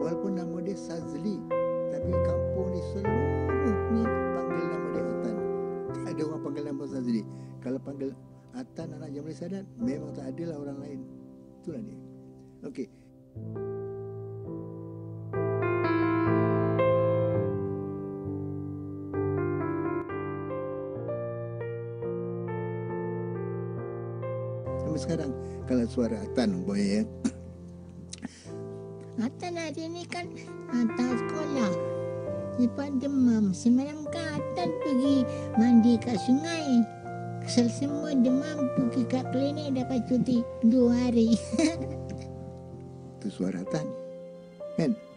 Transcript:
walaupun nama dia Sazli tapi kampung ni seluruh ni panggil nama dia Atan. Tak ada orang panggil nama Sazli. Kalau panggil Atan anak Jamali Sadat memang tak ada lah orang lain. Itulah dia. Okey. Sekarang kalau suara Atan boleh ya? Atan hari ni kan hantar sekolah. Lepas demam. Semalam kan Atan pergi mandi kat sungai. Kesel semua demam pergi kat klinik dapat cuti dua hari. Itu suara Atan. Kan?